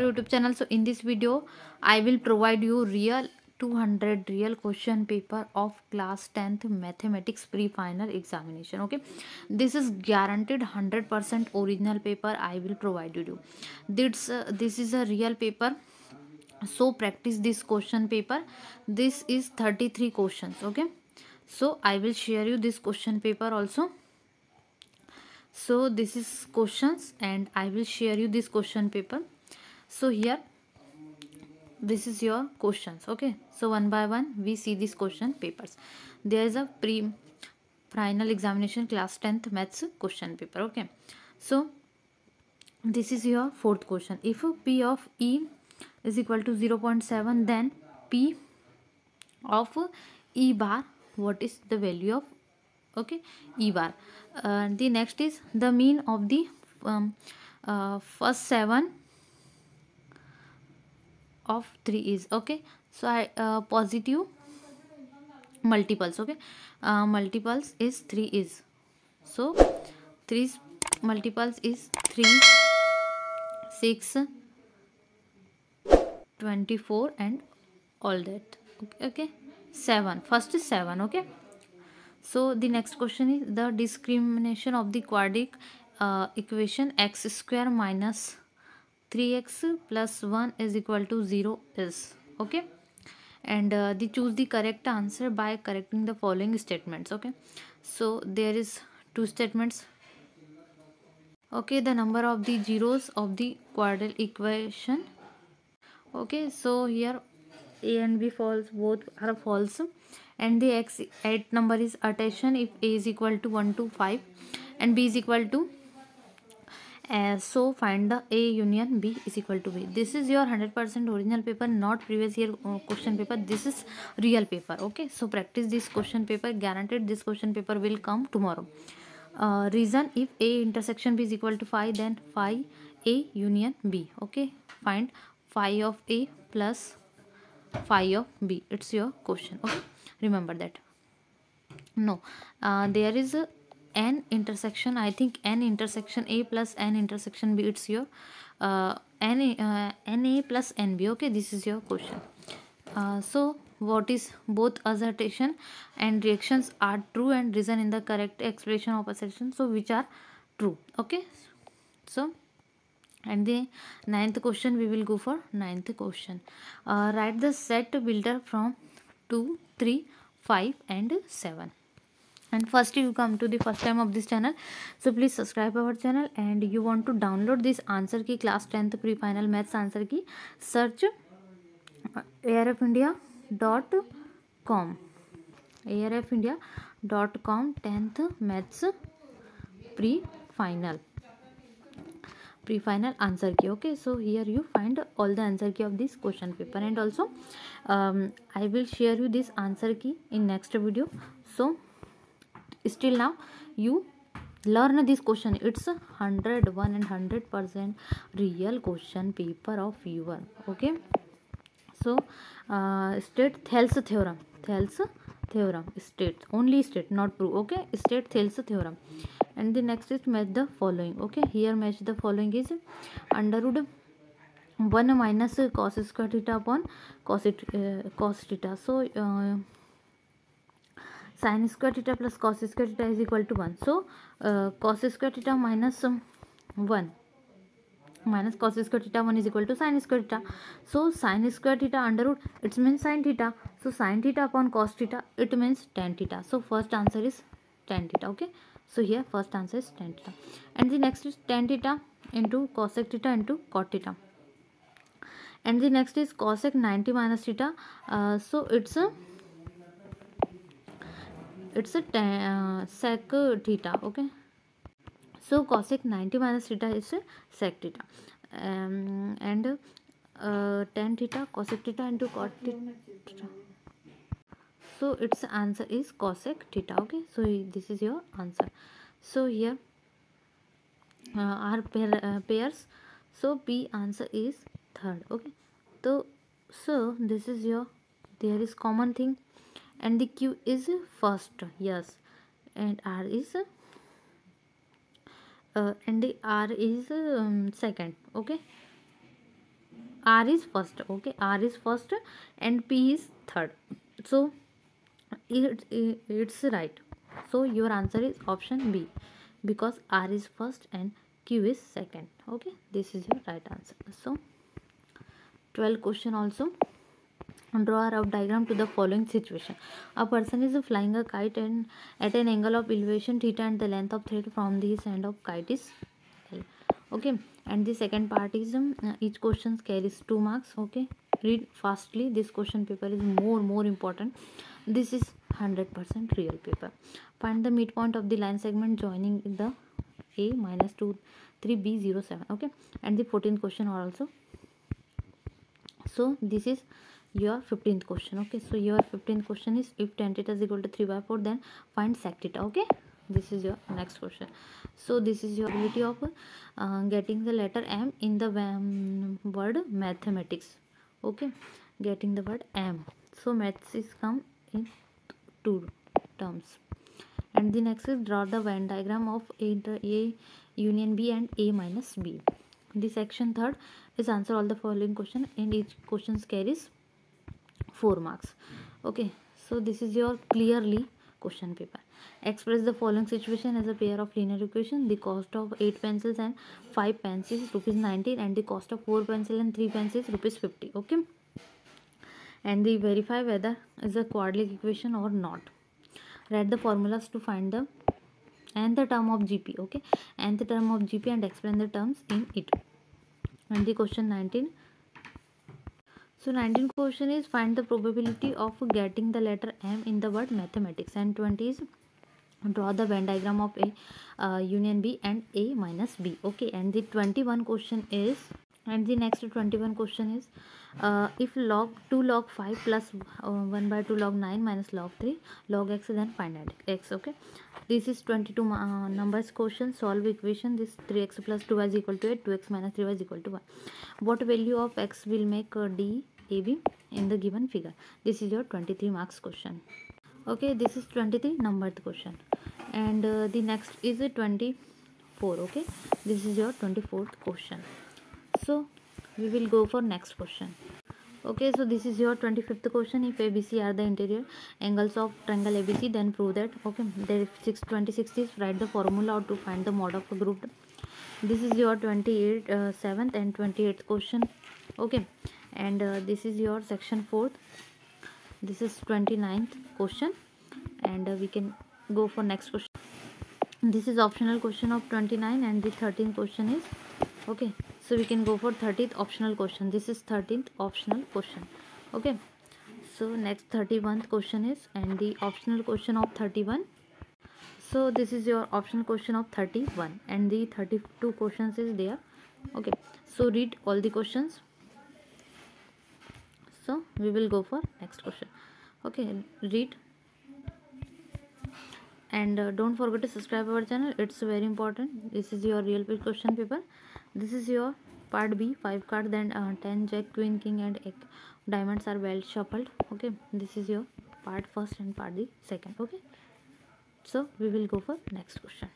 youtube channel. So in this video i will provide you real 200 real question paper of class 10th mathematics pre-final examination okay? This is guaranteed 100% original paper i will provide you. This uh, this is a real paper. So practice this question paper. This is 33 questions okay? So i will share you this question paper also. So this is questions and i will share you this question paper so here this is your questions okay? So one by one we see these question papers. There is a pre final examination class 10th maths question paper okay? So this is your fourth question. If p of e is equal to 0.7 then p of e bar what is the value of okay? E bar. Uh, the next is the mean of the um, uh, first seven of 3 is okay? So i uh, positive multiples okay? Uh, multiples is 3 is. So 3 multiples is 3 6 24 and all that okay, okay 7 first is 7 okay? So the next question is the discrimination of the quadratic uh, equation x square minus 3x plus 1 is equal to 0 is okay? And uh, they choose the correct answer by correcting the following statements okay? So there is two statements. Okay the number of the zeros of the quadratic equation. Okay so here a and b false both are false. And the x 8 number is attention if a is equal to 1 to 5 and b is equal to uh, so find the a union b is equal to b. This is your 100% original paper not previous year uh, question paper. This is real paper okay? So practice this question paper. Guaranteed this question paper will come tomorrow. Uh, reason if a intersection b is equal to phi then phi a union b okay? Find phi of a plus phi of b. It's your question. Okay remember that. No. Uh, there is a n intersection i think n intersection a plus n intersection b it's your uh, n uh, na plus nb okay this is your question. Uh, so what is both assertion and reactions are true and reason in the correct expression of assertion so which are true okay? So and the ninth question we will go for ninth question. Uh, write the set builder from 2 3 5 and 7 and first you come to the first time of this channel. So please subscribe our channel and you want to download this answer key class 10th pre final maths answer key search airfindia.com airfindia.com 10th maths pre final pre-final answer key okay? So here you find all the answer key of this question paper. And also um, i will share you this answer key in next video. So still now you learn this question it's 101 and 100 percent real question paper of your okay so uh, state thales theorem thales theorem state only state not prove okay state thales theorem and the next is match the following okay here match the following is under root 1 minus cos square theta upon cos it uh, cos theta so uh, sine square theta plus cos square theta is equal to one so cos square theta minus one minus cos square theta one is equal to sine square theta so sine square theta under root it's mean sine theta so sine theta upon cos theta it means tan theta so first answer is tan theta okay so here first answer is tan theta and the next is tan theta into cosec theta into cot theta and the next is cosec ninety minus theta so it's it's sec theta okay so cosec ninety minus theta is sec theta and tan theta cosec theta into cot so it's answer is cosec theta okay so this is your answer so here are pairs so P answer is third okay तो so this is your there is common thing and the q is first. Yes. And r is uh, and the r is um, second. Okay. R is first. Okay. R is first and p is third. So it, it it's right. So your answer is option b because r is first and q is second. Okay. This is your right answer. So 12 question also draw a rough diagram to the following situation. A person is flying a kite and at an angle of elevation theta and the length of thread from this end of kite is L. okay. And the second part is um, each question carries two marks. Okay. Read fastly. This question paper is more more important. This is 100% real paper. Find the midpoint of the line segment joining the a minus 2 3b 0 7 okay. And the 14th question are also. So this is your 15th question okay? So your 15th question is if tan theta is equal to 3 by 4 then find sec theta okay? This is your next question. So this is your ability of uh, getting the letter m in the um, word mathematics okay? Getting the word m. So maths is come in two terms. And the next is draw the Venn diagram of a, a union b and a minus b. The section third is answer all the following question and each questions carries 4 marks. Okay so this is your clearly question paper. Express the following situation as a pair of linear equation. The cost of 8 pencils and 5 pens is rupees 19 and the cost of 4 pencil and 3 pens is rupees 50 okay? And the verify whether is a quadratic equation or not. Write the formulas to find the and the term of gp okay? And the term of gp and explain the terms in it. And the question 19 so 19th question is find the probability of getting the letter M in the word mathematics. And 20 is draw the Venn diagram of A uh, union B and A minus B. Okay and the 21 question is and the next 21 question is uh, if log 2 log 5 plus, uh, 1 by 2 log 9 minus log 3 log x then find x okay? This is 22 uh, numbers question solve equation this 3x plus 2y is equal to 8 2x minus 3y is equal to 1 what value of x will make uh, d AB in the given figure. This is your 23 marks question. Okay, this is 23 numbered question. And uh, the next is a 24. Okay, this is your 24th question. So, we will go for next question. Okay, so this is your 25th question. If ABC are the interior angles of triangle ABC, then prove that. Okay, there is 26 is write the formula to find the mod of a group. This is your 28th, uh, 7th and 28th question. Okay, and uh, this is your section 4th this is 29th question. And uh, we can go for next question. This is optional question of 29 and the 13th question is okay. So we can go for 30th optional question. This is 13th optional question. Okay. So next 31st question is and the optional question of 31 so this is your optional question of 31 and the 32 questions is there. Okay. So read all the questions so we will go for next question. Okay read. And uh, don't forget to subscribe our channel. It's very important. This is your real question paper. This is your part b 5 card then uh, 10 jack queen king and egg. Diamonds are well shuffled. Okay this is your part first and part the second. Okay so we will go for next question.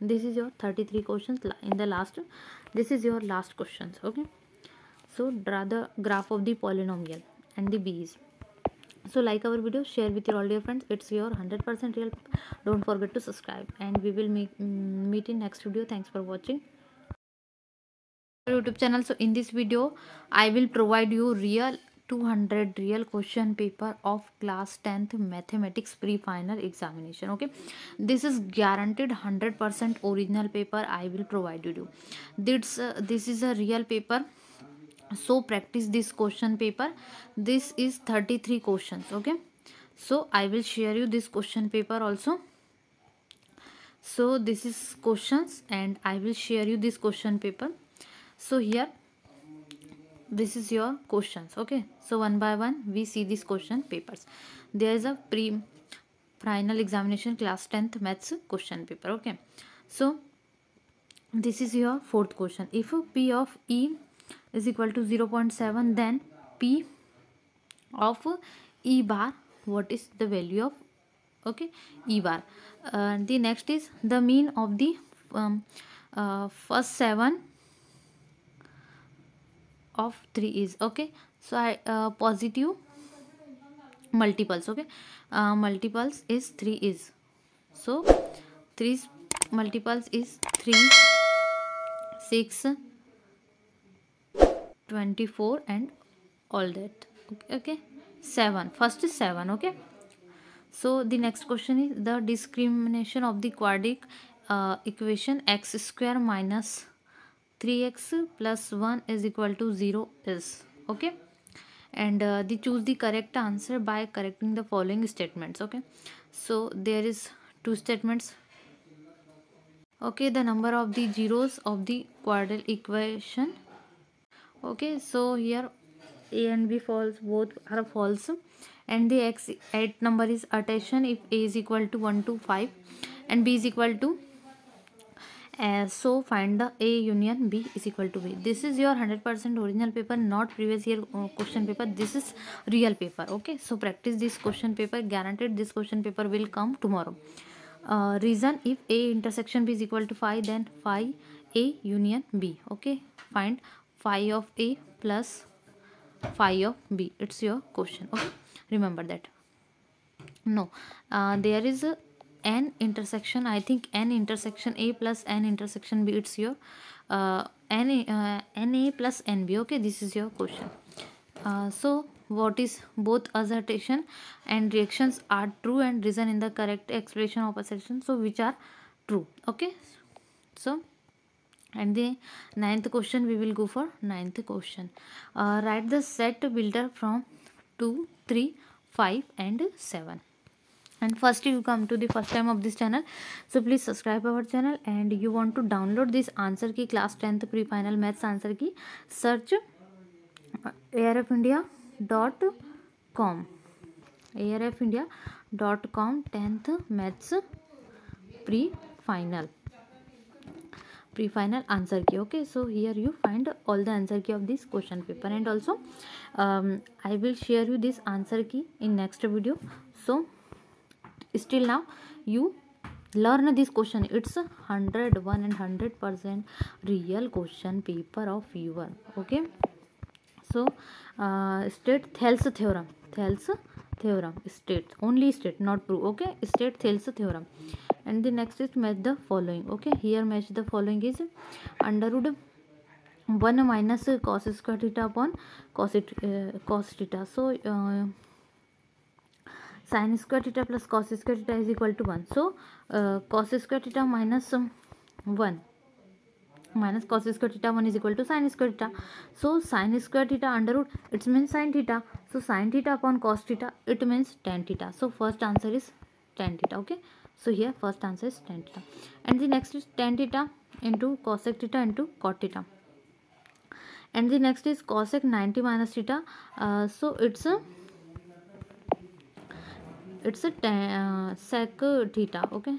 This is your 33 questions in the last this is your last questions. Okay so draw the graph of the polynomial and the bees. So like our video share with your all your friends. It's your 100% real. Don't forget to subscribe. And we will meet, mm, meet in next video. Thanks for watching. Youtube channel. So in this video i will provide you real 200 real question paper of class 10th mathematics pre-final examination. Okay? This is guaranteed 100% original paper i will provide you. This uh, this is a real paper so practice this question paper. This is 33 questions okay? So i will share you this question paper also. So this is questions and i will share you this question paper. So here this is your questions okay? So one by one we see these question papers. There is a pre final examination class 10th maths question paper okay? So this is your fourth question. If p of e is equal to zero point seven then P of E bar what is the value of okay E bar the next is the mean of the first seven of three is okay so I positive multiples okay multiples is three is so three multiples is three six 24 and all that. Okay, okay? 7 first is 7 okay? So the next question is the discrimination of the quadratic uh, equation x square minus 3x plus 1 is equal to 0 is okay? And uh, they choose the correct answer by correcting the following statements okay? So there is two statements. Okay the number of the zeros of the quadratic equation okay so here a and b false both are false. And the x at number is attention if a is equal to 1 to 5 and b is equal to uh, so find the a union b is equal to b. This is your 100% original paper not previous year uh, question paper. This is real paper okay? So practice this question paper. Guaranteed this question paper will come tomorrow. Uh, reason if a intersection b is equal to 5 then 5 a union b okay? Find phi of a plus phi of b. It's your question. Okay remember that. No. Uh, there is a n intersection. I think n intersection a plus n intersection b. It's your uh, n uh, na plus nb okay this is your question. Uh, so what is both assertion and reactions are true and reason in the correct expression of assertion? So which are true? Okay. So and the ninth question we will go for ninth question uh, write the set builder from 2 3 5 and 7 and first you come to the first time of this channel so please subscribe our channel and you want to download this answer key class 10th pre final maths answer key search arfindia.com arfindia.com 10th maths pre final pre-final answer key okay so here you find all the answer key of this question paper and also um, i will share you this answer key in next video so still now you learn this question it's 101 and 100 percent real question paper of your okay so uh, state thales theorem thales theorem state only state not prove okay state thales theorem and the next is match the following okay here match the following is under root one minus cos square theta upon cos theta so sine square theta plus cos square theta is equal to one so cos square theta minus one minus cos square theta one is equal to sine square theta so sine square theta under root it's mean sine theta so sine theta upon cos theta it means tan theta so first answer is tan theta okay? So here first answer is tan theta and the next is tan theta into cosec theta into cot theta and the next is cosec 90 minus theta uh, so it's a it's a tan, uh, sec theta okay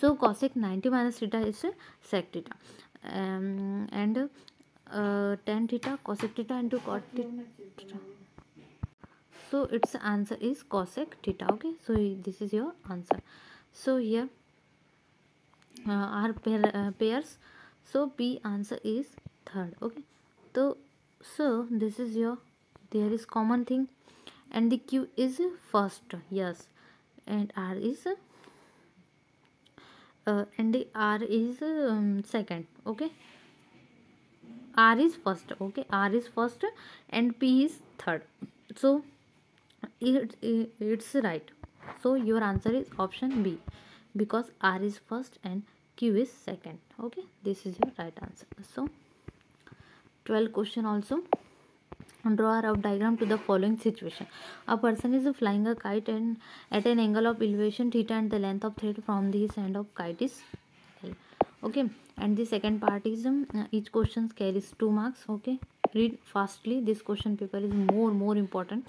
so cosec 90 minus theta is a sec theta um, and uh, tan theta cosec theta into cot theta so its answer is cosec theta okay? So this is your answer. So here uh, are pair, uh, pairs. So b answer is third okay? So so this is your there is common thing. And the q is first yes. And r is uh, and the r is um, second okay? R is first okay? R is first and p is third. So it, it, it's right. So your answer is option b because r is first and q is second. Okay this is your right answer. So 12 question also. Draw a rough diagram to the following situation. A person is flying a kite and at an angle of elevation theta and the length of thread from this end of kite is. Okay and the second part is um, each question carries two marks okay? Read fastly this question paper is more more important.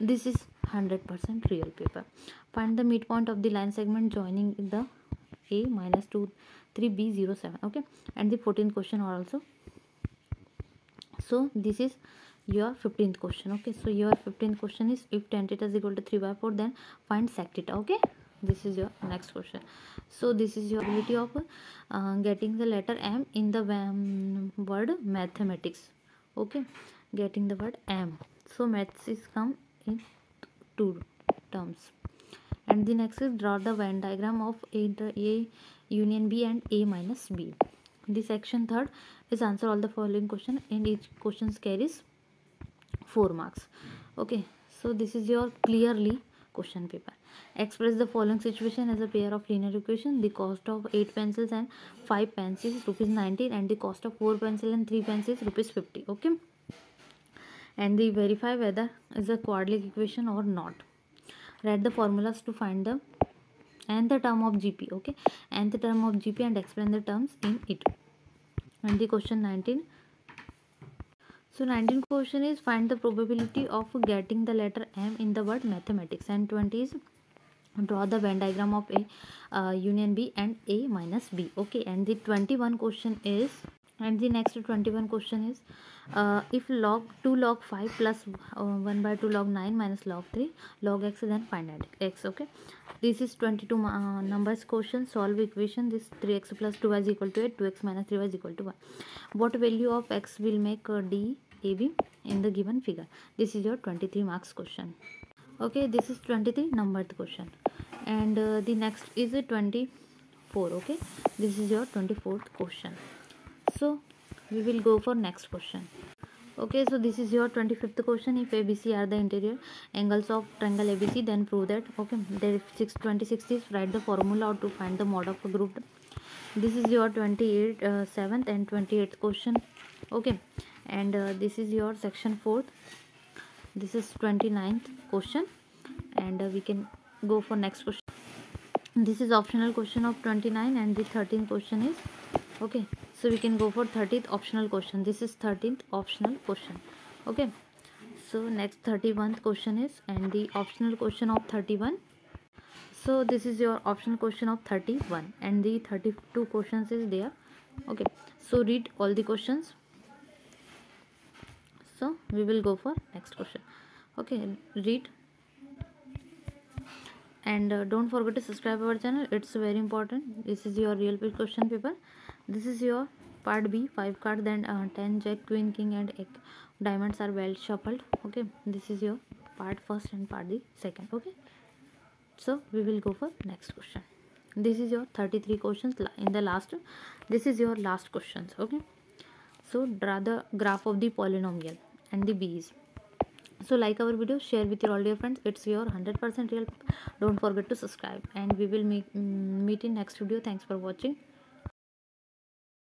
This is 100% real paper. Find the midpoint of the line segment joining the a minus 2 3 b 0 7 okay? And the 14th question also. So this is your 15th question okay? So your 15th question is if tan theta is equal to 3 by 4 then find sec theta okay this is your next question. So this is your ability of uh, getting the letter m in the word mathematics. Okay? Getting the word m. So maths is come in two terms. And the next is draw the venn diagram of a, a union b and a minus b. The section third is answer all the following question and each questions carries four marks. Okay? So this is your clearly question paper express the following situation as a pair of linear equation the cost of 8 pencils and 5 pencils rupees 19 and the cost of 4 pencil and 3 pencils rupees 50 okay? And the verify whether is a quadratic equation or not. Write the formulas to find the and the term of gp okay? And the term of gp and explain the terms in it. And the question 19 so 19 question is find the probability of getting the letter m in the word mathematics. And 20 is draw the venn diagram of a uh, union b and a minus b. Okay and the 21 question is and the next 21 question is uh, if log 2 log 5 plus, uh, 1 by 2 log 9 minus log 3 log x then find x okay? This is 22 uh, numbers question solve equation. This 3x plus 2y is equal to 8 2x minus 3y is equal to 1 what value of x will make uh, d ab in the given figure? This is your 23 marks question. Okay this is 23 numbered question and uh, the next is a 24 okay? This is your 24th question. So we will go for next question. Okay so this is your 25th question. If abc are the interior angles of triangle abc then prove that okay? There is 6 26 is write the formula to find the mode of a group. This is your 28 uh, 7th and 28th question okay? And uh, this is your section 4th this is 29th question. And uh, we can go for next question. This is optional question of 29 and the 13th question is okay so we can go for 30th optional question. This is 13th optional question okay. So next 31st question is and the optional question of 31 so this is your optional question of 31 and the 32 questions is there okay. So read all the questions. So we will go for next question okay. Read and uh, don't forget to subscribe our channel. It's very important. This is your real question paper. This is your part b 5 card then uh, 10 jack queen king and egg. Diamonds are well shuffled. Okay? This is your part first and part the second. Okay? So we will go for next question. This is your 33 questions in the last. This is your last questions. Okay? So draw the graph of the polynomial and the b's so like our video share with your all dear friends. It's your 100% real. Don't forget to subscribe. And we will meet, mm, meet in next video. Thanks for watching